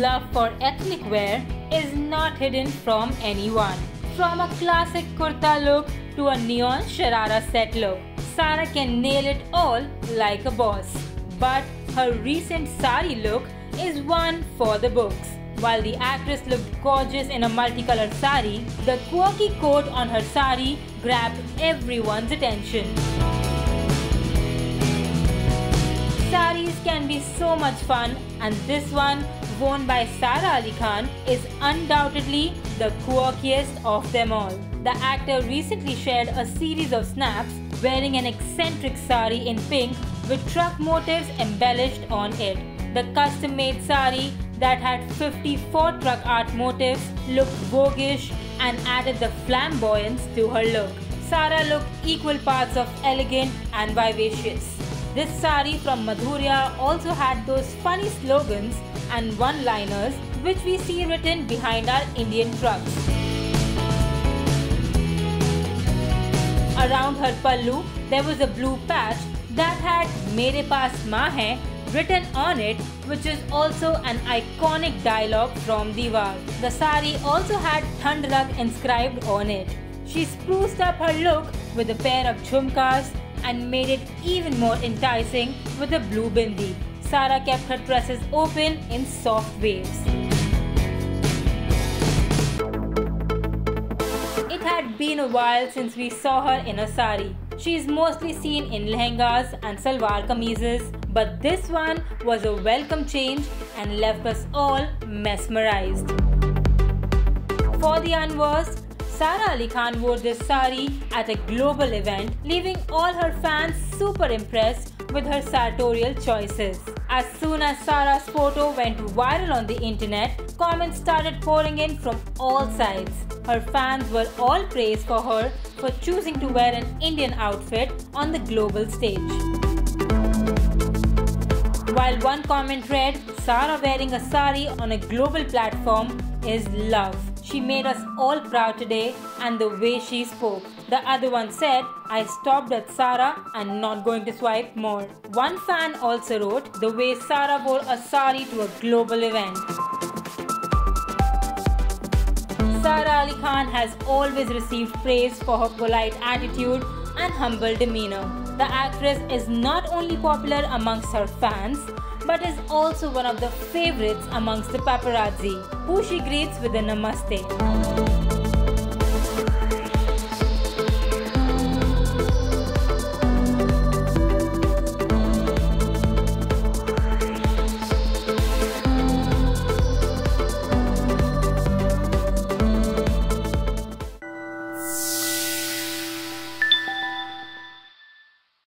love for ethnic wear is not hidden from anyone. From a classic kurta look to a neon sharara set look, Sara can nail it all like a boss. But her recent sari look is one for the books. While the actress looked gorgeous in a multicolored sari, the quirky coat on her sari grabbed everyone's attention. Saris can be so much fun and this one worn by Sara Ali Khan is undoubtedly the quirkiest of them all. The actor recently shared a series of snaps wearing an eccentric sari in pink with truck motifs embellished on it. The custom made sari that had 54 truck art motifs looked voguish and added the flamboyance to her look. Sara looked equal parts of elegant and vivacious. This sari from Madhurya also had those funny slogans and one-liners which we see written behind our Indian trucks. Around her pallu, there was a blue patch that had Mere Paas Maa Hai written on it, which is also an iconic dialogue from Deewar. The sari also had Thand Rakh inscribed on it. She spruced up her look with a pair of jhumkas and made it even more enticing with a blue bindi. Sara kept her tresses open in soft waves. It had been a while since we saw her in a sari. She is mostly seen in lehengas and salwar kameezes, but this one was a welcome change and left us all mesmerized. For the unversed, Sara Ali Khan wore this sari at a global event, leaving all her fans super impressed with her sartorial choices. As soon as Sara's photo went viral on the internet, comments started pouring in from all sides. Her fans were all praised for her for choosing to wear an Indian outfit on the global stage. While one comment read, Sara wearing a sari on a global platform is love. She made us all proud today and the way she spoke. The other one said, I stopped at Sara and not going to swipe more. One fan also wrote, the way Sara wore a sari to a global event. Sara Ali Khan has always received praise for her polite attitude and humble demeanor. The actress is not only popular amongst her fans, but is also one of the favorites amongst the paparazzi, who she greets with a namaste.